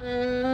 Hum.